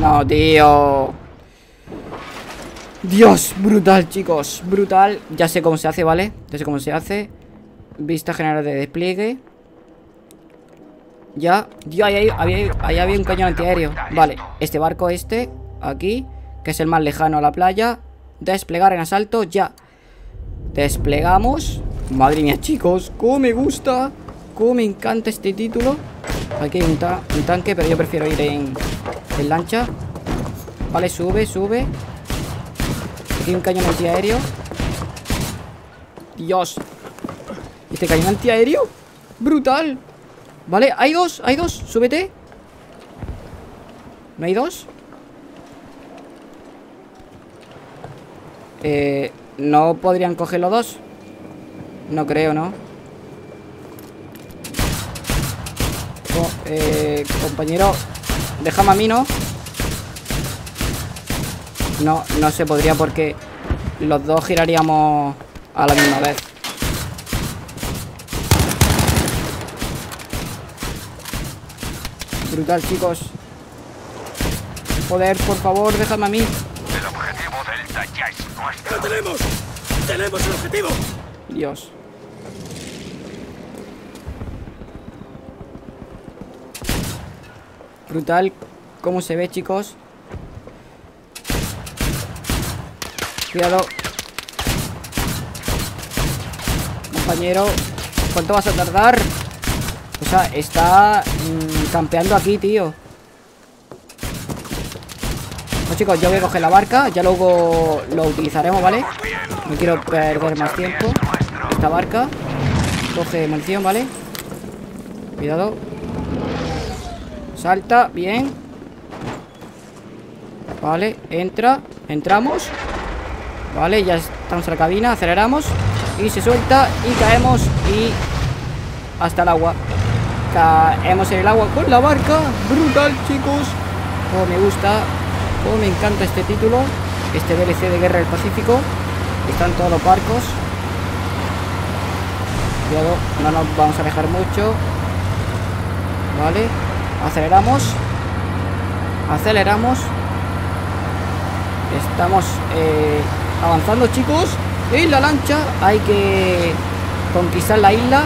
No, tío. Dios, brutal, chicos. Brutal. Ya sé cómo se hace, ¿vale? Ya sé cómo se hace. Vista general de despliegue. Ya. Dios, ahí, había, ahí había un cañón antiaéreo. Vale, este barco este, aquí, que es el más lejano a la playa. Desplegar en asalto, ya. Desplegamos. Madre mía, chicos, cómo me gusta. Cómo me encanta este título. Aquí hay un, ta- un tanque, pero yo prefiero ir en, en lancha. Vale, sube, sube. Aquí hay un cañón antiaéreo. Dios. ¿Este cañón antiaéreo? Brutal. Vale, hay dos, hay dos. Súbete. ¿No hay dos? Eh, ¿No podrían coger los dos? No creo, ¿no? Co- eh, compañero, déjame a mí, ¿no? No, no se podría porque los dos giraríamos a la misma vez. Brutal, chicos. Joder, por favor, déjame a mí. El objetivo Delta ya es nuestro. ¡Lo tenemos! ¡Tenemos el objetivo! Dios. Brutal cómo se ve, chicos. Cuidado. Compañero, ¿cuánto vas a tardar? O sea, está mm, campeando aquí, tío. Bueno, chicos, yo voy a coger la barca. Ya luego lo utilizaremos, ¿vale? No quiero perder más tiempo. Esta barca. Coge munición, ¿vale? Cuidado. Salta, bien. Vale, entra. Entramos. Vale, ya estamos en la cabina. Aceleramos. Y se suelta. Y caemos. Y hasta el agua. Caemos en el agua con la barca. Brutal, chicos. Como me gusta. Como me encanta este título. Este DLC de Guerra del Pacífico. Están todos los barcos. Cuidado, no nos vamos a alejar mucho. Vale. Aceleramos. Aceleramos. Estamos eh, avanzando, chicos. En la lancha hay que conquistar la isla.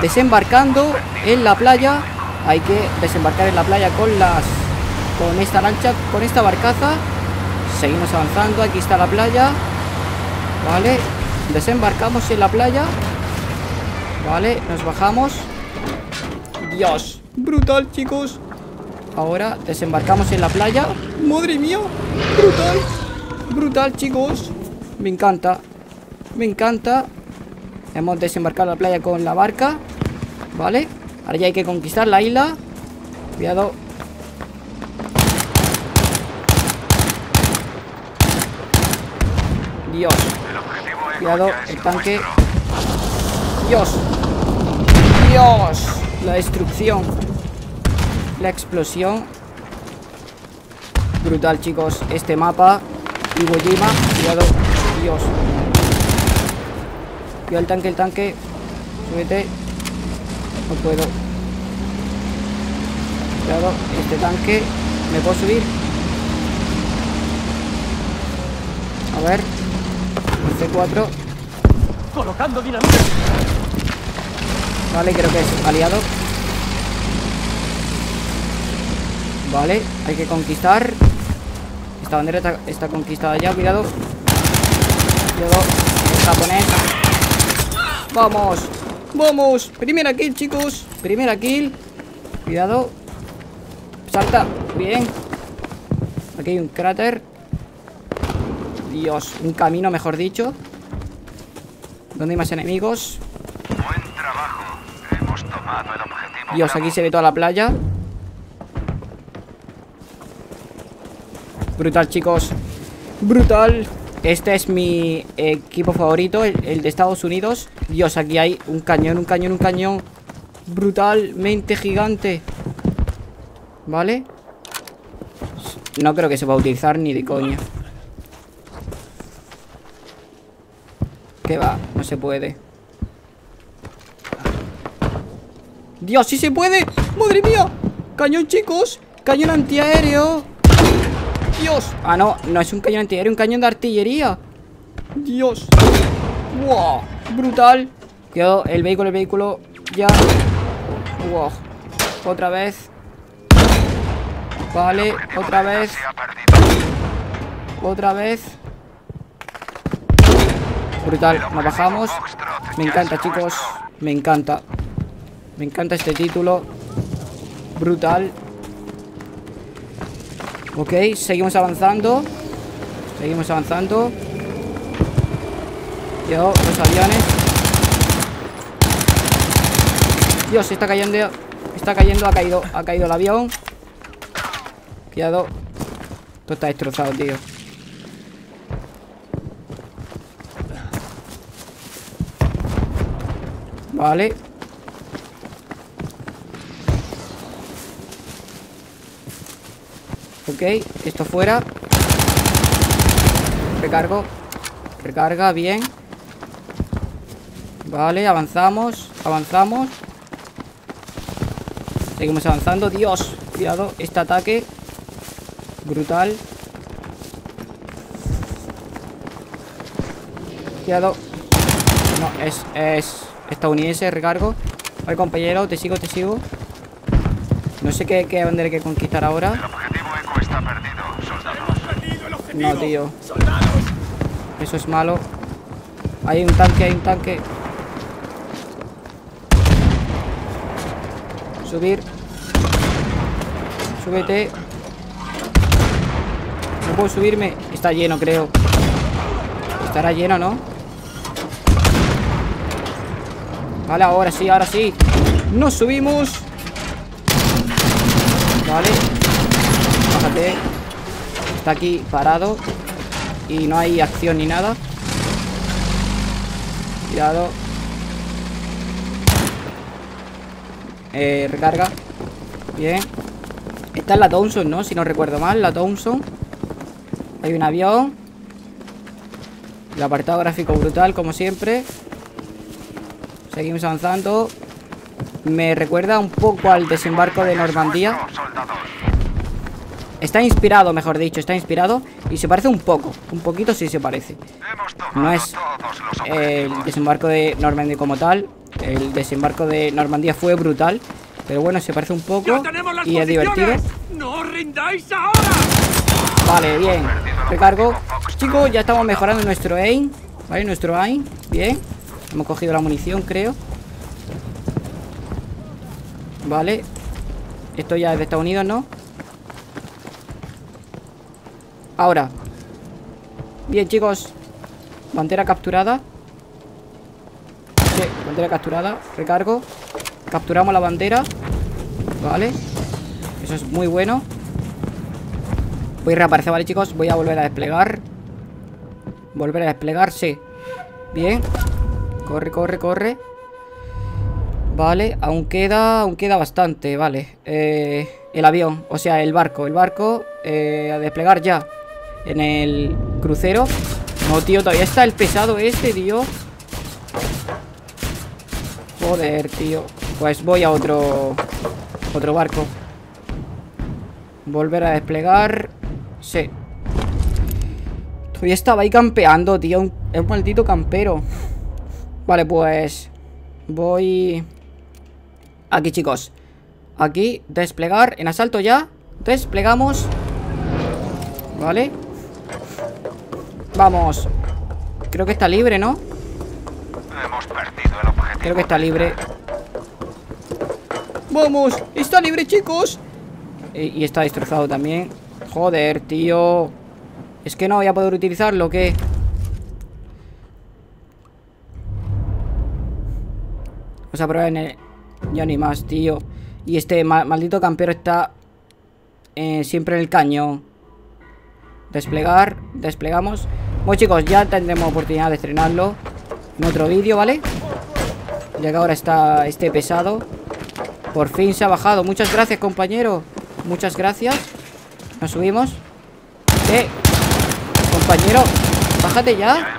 Desembarcando en la playa. Hay que desembarcar en la playa con las con esta lancha, con esta barcaza. Seguimos avanzando. Aquí está la playa. Vale. Desembarcamos en la playa. Vale, nos bajamos. Dios, brutal, chicos. Ahora desembarcamos en la playa. ¡Madre mía! ¡Brutal! Brutal, chicos. Me encanta. Me encanta. Hemos desembarcado en la playa con la barca Vale Ahora ya hay que conquistar la isla. Cuidado. Dios. Cuidado, el tanque. Dios. Dios. La destrucción La explosión. Brutal chicos Este mapa. Iwo Jima Cuidado Dios. Cuidado el tanque, el tanque. Súbete. No puedo. Cuidado Este tanque. ¿Me puedo subir? A ver. El C4 Colocando dinamita. Vale, creo que es aliado Vale, hay que conquistar. Esta bandera está, está conquistada ya, cuidado. Cuidado, el japonés. Vamos, vamos. Primera kill, chicos. Primera kill. Cuidado. Salta, bien. Aquí hay un cráter. Dios, un camino, mejor dicho. ¿Dónde hay más enemigos? Buen trabajo. Hemos tomado el objetivo. Dios, aquí se ve toda la playa. Brutal, chicos. Brutal. Este es mi equipo favorito, el, de Estados Unidos. Dios, aquí hay un cañón, un cañón, un cañón. Brutalmente gigante. ¿Vale? No creo que se va a utilizar ni de coña. ¿Qué va? No se puede. Dios, sí se puede. Madre mía. Cañón, chicos. Cañón antiaéreo. Dios. Ah, no. No es un cañón antiaéreo, un cañón de artillería. Dios. Wow. Brutal. Cuidado, el vehículo, el vehículo. Ya. Wow. Otra vez. Vale, otra vez. Otra vez. Brutal, nos bajamos. Me encanta, chicos. Me encanta. Me encanta este título. Brutal. Ok, seguimos avanzando. Seguimos avanzando. Yo, los aviones. Dios, está cayendo. Está cayendo, ha caído. Ha caído el avión. Cuidado. Esto está destrozado, tío. Vale. Ok, esto fuera. Recargo. Recarga, bien. Vale, avanzamos. Avanzamos. Seguimos avanzando. Dios, cuidado, este ataque. Brutal. Cuidado. No, es, es estadounidense, recargo. Vale, compañero, te sigo, te sigo. No sé qué, qué que conquistar ahora. El objetivo Echo está perdido. Soldados. No, tío. Eso es malo. Hay un tanque, hay un tanque. Subir. Súbete. No puedo subirme. Está lleno, creo. Estará lleno, ¿no? Vale, ahora sí, ahora sí. Nos subimos. Vale. Bájate. Está aquí parado. Y no hay acción ni nada. Cuidado. Eh, recarga. Bien. Esta es la Thompson, ¿no? Si no recuerdo mal, la Thompson. Hay un avión. El apartado gráfico brutal, como siempre. Seguimos avanzando. Me recuerda un poco al desembarco de Normandía. Está inspirado, mejor dicho, está inspirado. Y se parece un poco. Un poquito sí se parece. No es el desembarco de Normandía como tal. El desembarco de Normandía fue brutal. Pero bueno, se parece un poco. Y es divertido. ¡No rindáis ahora! Vale, bien. Recargo. Chicos, ya estamos mejorando nuestro aim. Vale, nuestro aim. Bien. Hemos cogido la munición, creo. Vale. Esto ya es de Estados Unidos, ¿no? Ahora. Bien, chicos. Bandera capturada. Sí, bandera capturada. Recargo. Capturamos la bandera. Vale. Eso es muy bueno. Voy a reaparecer, ¿vale, chicos? Voy a volver a desplegar. Volver a desplegar, sí. Bien. Corre, corre, corre. Vale, aún queda, aún queda bastante, vale. Eh, el avión, o sea, el barco. El barco eh, a desplegar ya. En el crucero. No, tío, todavía está el pesado este, tío. Joder, tío. Pues voy a otro... Otro barco. Volver a desplegar. Sí. Todavía estaba ahí campeando, tío. Es un maldito campero. Vale, pues... Voy... Aquí, chicos. Aquí, desplegar. En asalto ya. Desplegamos. Vale. Vamos. Creo que está libre, ¿no? Hemos perdido el objetivo. Creo que está libre. ¡Vamos! ¡Está libre, chicos! Y, y está destrozado también. Joder, tío. Es que no voy a poder utilizarlo, ¿qué? Vamos a probar en el... Ya ni más, tío. Y este ma- maldito campero está... eh, siempre en el cañón. Desplegar. Desplegamos. Bueno, chicos, ya tendremos oportunidad de estrenarlo. En otro vídeo, ¿vale? Ya que ahora está este pesado. Por fin se ha bajado. Muchas gracias, compañero. Muchas gracias. Nos subimos. Eh. Compañero, bájate ya.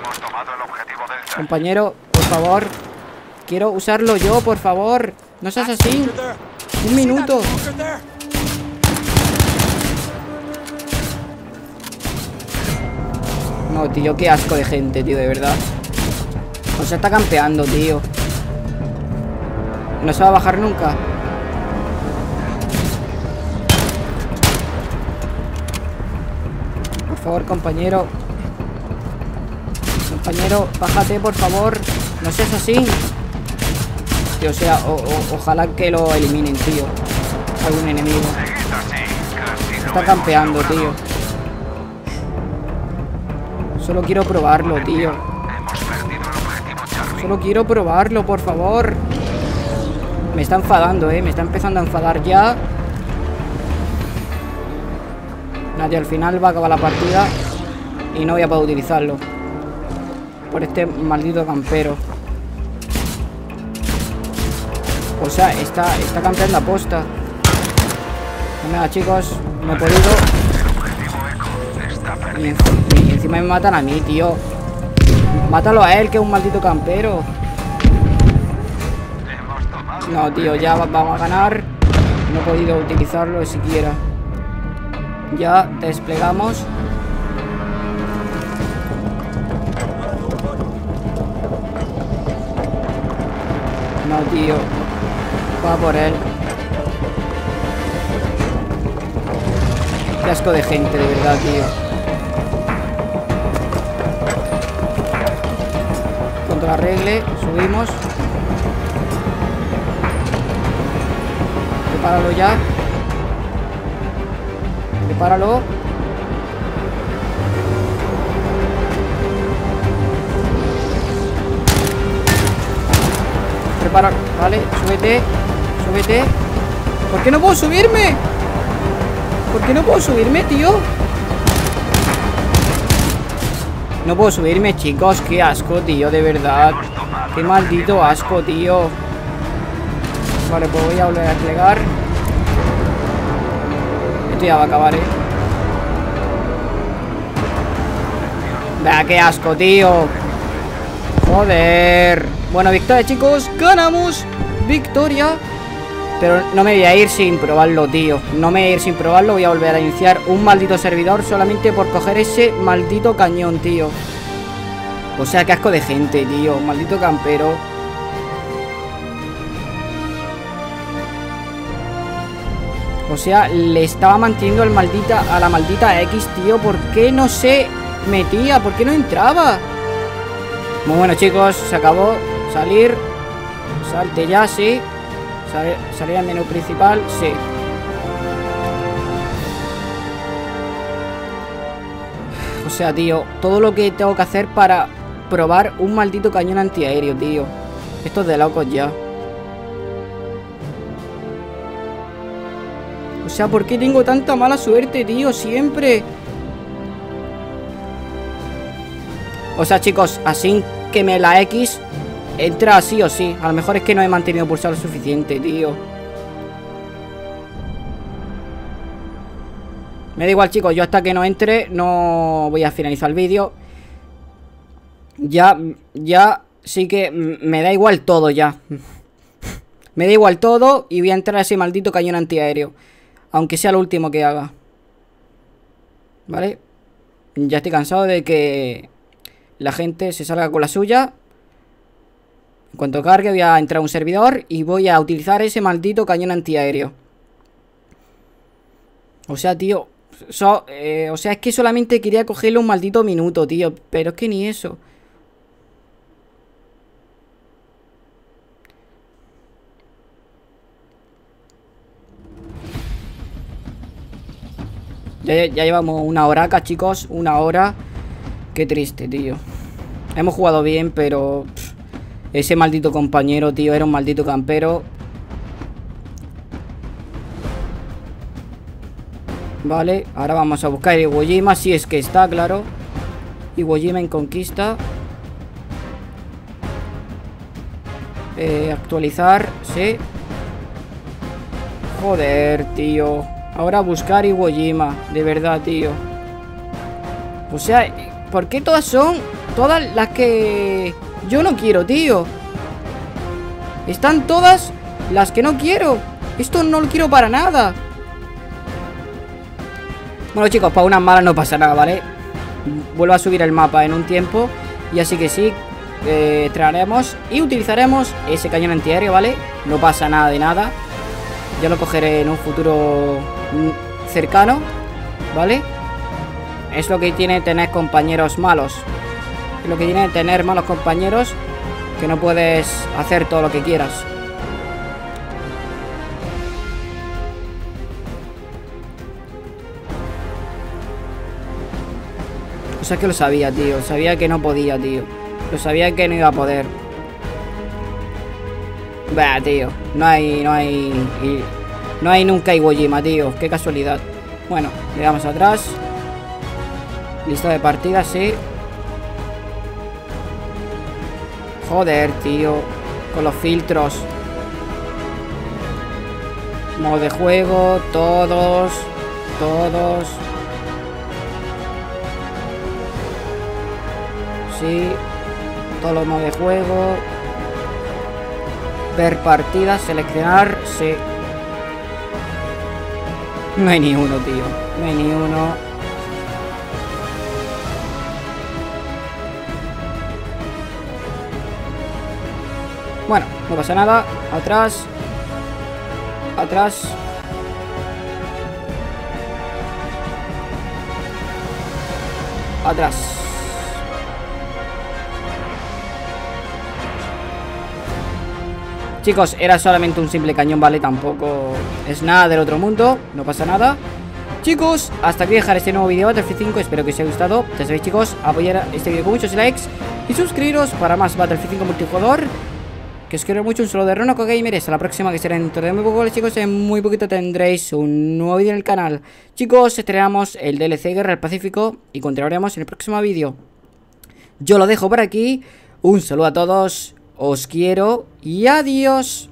Compañero, por favor. Quiero usarlo yo, por favor. No seas así. Un minuto. No, tío, qué asco de gente, tío, de verdad. O sea, está campeando, tío. No se va a bajar nunca. Por favor, compañero. Compañero, bájate, por favor. No seas así. Tío, o sea, o- o- ojalá que lo eliminen, tío. Algún enemigo. Está campeando, tío. Solo quiero probarlo, tío. Solo quiero probarlo, por favor. Me está enfadando, eh. Me está empezando a enfadar ya. Nadie, al final va a acabar la partida. Y no voy a poder utilizarlo. Por este maldito campero. O sea, está, está campeando a posta. Venga, chicos. No he podido. Y me matan a mí, tío. Mátalo a él, que es un maldito campero. No, tío, ya va- vamos a ganar. No he podido utilizarlo siquiera. Ya desplegamos. No, tío. Va por él. Qué asco de gente, de verdad, tío. Contra regle, subimos. Prepáralo ya. Prepáralo. Prepara, vale, súbete, súbete. ¿Por qué no puedo subirme? ¿Por qué no puedo subirme, tío? No puedo subirme, chicos. Qué asco, tío, de verdad. Qué maldito asco, tío. Vale, pues voy a volver a desplegar. Esto ya va a acabar, eh. Vea, qué asco, tío. Joder. Bueno, victoria, chicos. Ganamos. Victoria. Pero no me voy a ir sin probarlo, tío. No me voy a ir sin probarlo. Voy a volver a iniciar un maldito servidor solamente por coger ese maldito cañón, tío. O sea, qué asco de gente, tío. Maldito campero. O sea, le estaba manteniendo al maldita, a la maldita X, tío. ¿Por qué no se metía? ¿Por qué no entraba? Muy bueno, chicos. Se acabó. Salir. Salte ya, sí. Sal- Salir al menú principal, sí. O sea, tío, todo lo que tengo que hacer para probar un maldito cañón antiaéreo, tío. Esto es de locos ya. O sea, ¿por qué tengo tanta mala suerte, tío? Siempre. O sea, chicos, así que me la X entra sí o sí. A lo mejor es que no he mantenido pulsado lo suficiente, tío. Me da igual, chicos. Yo hasta que no entre no voy a finalizar el vídeo. Ya, ya sí que me da igual todo ya. <laughs> Me da igual todo y voy a entrar a ese maldito cañón antiaéreo. Aunque sea lo último que haga. ¿Vale? Ya estoy cansado de que la gente se salga con la suya. En cuanto cargue voy a entrar a un servidor y voy a utilizar ese maldito cañón antiaéreo. O sea, tío... Eh, o sea, es que solamente quería cogerle un maldito minuto, tío. Pero es que ni eso. Ya, llevamos una horaca, chicos. Una hora. Qué triste, tío. Hemos jugado bien, pero... ese maldito compañero, tío, era un maldito campero. Vale, ahora vamos a buscar Iwo Jima, si es que está, claro. Iwo Jima en conquista. Eh, actualizar, sí. Joder, tío. Ahora buscar Iwo Jima. De verdad, tío. O sea, ¿por qué todas son todas las que yo no quiero, tío? Están todas las que no quiero. Esto no lo quiero para nada. Bueno, chicos, para unas malas no pasa nada, ¿vale? Vuelvo a subir el mapa en un tiempo. Y así que sí, eh, traeremos y utilizaremos ese cañón antiaéreo, ¿vale? No pasa nada de nada. Ya lo cogeré en un futuro cercano, ¿vale? Es lo que tiene tener compañeros malos. Lo que tiene tener malos compañeros que no puedes hacer todo lo que quieras. O sea que lo sabía, tío. Sabía que no podía, tío. Lo sabía que no iba a poder. Bah, tío. No hay, no hay... No hay nunca Iwo Jima, tío. Qué casualidad. Bueno, le damos atrás. Lista de partida, sí. Joder, tío. Con los filtros. Modo de juego, todos. Todos. Sí. Todos los modos de juego. Ver partidas, seleccionar, sí. No hay ni uno, tío. No hay ni uno. Bueno, no pasa nada. Atrás. Atrás. Atrás. Chicos, era solamente un simple cañón, ¿vale? Tampoco es nada del otro mundo No pasa nada Chicos, hasta aquí dejar este nuevo vídeo de Battlefield 5 Espero que os haya gustado Ya sabéis, chicos, apoyar este vídeo con muchos likes Y suscribiros para más Battlefield 5 multijugador Que os quiero mucho, un saludo de Ronoco Gamers Hasta la próxima, que será dentro de muy poco, chicos En muy poquito tendréis un nuevo vídeo en el canal. Chicos, estrenamos el DLC Guerra del Pacífico Y continuaremos en el próximo vídeo. Yo lo dejo por aquí Un saludo a todos os quiero y adiós.